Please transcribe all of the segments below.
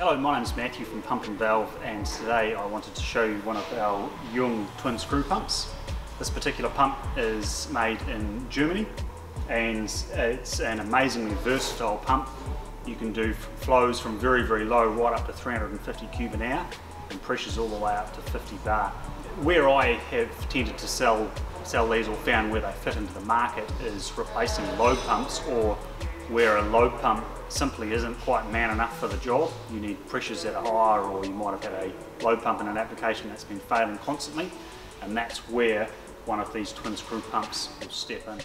Hello, my name is Matthew from Pump and Valve and today I wanted to show you one of our Jung twin screw pumps. This particular pump is made in Germany and it's an amazingly versatile pump. You can do flows from very very low right up to 350 cube an hour and pressures all the way up to 50 bar. Where I have tended to sell, sell these or found where they fit into the market is replacing lobe pumps or where a lobe pump simply isn't quite man enough for the job. You need pressures that are higher or you might have had a lobe pump in an application that's been failing constantly and that's where one of these twin screw pumps will step in.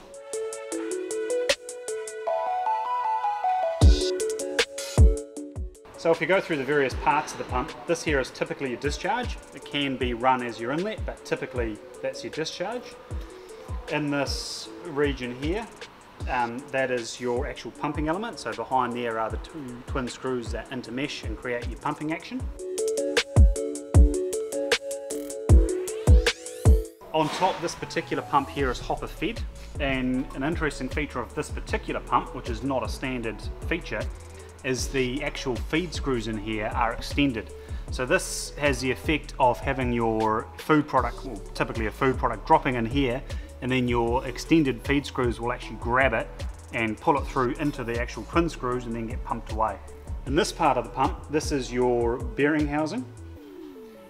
So if you go through the various parts of the pump, this here is typically your discharge. It can be run as your inlet, but typically that's your discharge. In this region here, um, that is your actual pumping element. So behind there are the two twin screws that intermesh and create your pumping action. On top, this particular pump here is hopper fed, and an interesting feature of this particular pump, which is not a standard feature, is the actual feed screws in here are extended. So this has the effect of having your food product, well, typically a food product, dropping in here and then your extended feed screws will actually grab it and pull it through into the actual twin screws and then get pumped away. In this part of the pump, this is your bearing housing.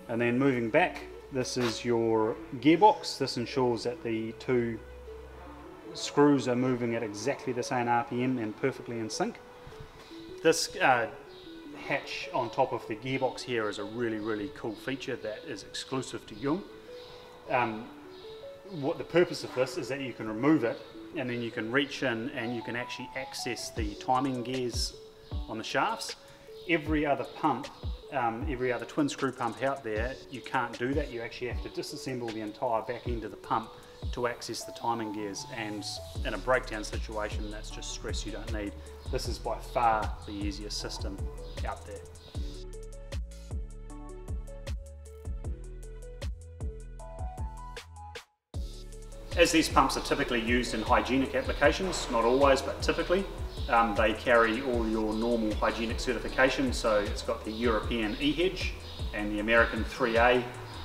And then moving back, this is your gearbox. This ensures that the two screws are moving at exactly the same RPM and perfectly in sync. This uh, hatch on top of the gearbox here is a really, really cool feature that is exclusive to Jung. Um, what the purpose of this is that you can remove it and then you can reach in and you can actually access the timing gears on the shafts. Every other pump, um, every other twin screw pump out there, you can't do that. You actually have to disassemble the entire back end of the pump to access the timing gears and in a breakdown situation that's just stress you don't need. This is by far the easiest system out there. As these pumps are typically used in hygienic applications, not always, but typically, um, they carry all your normal hygienic certifications. So it's got the European EHEDG and the American 3A,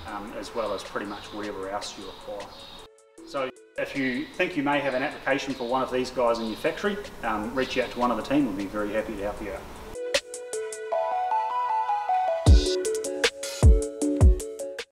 um, as well as pretty much whatever else you require. So if you think you may have an application for one of these guys in your factory, um, reach out to one of the team. We'll be very happy to help you out.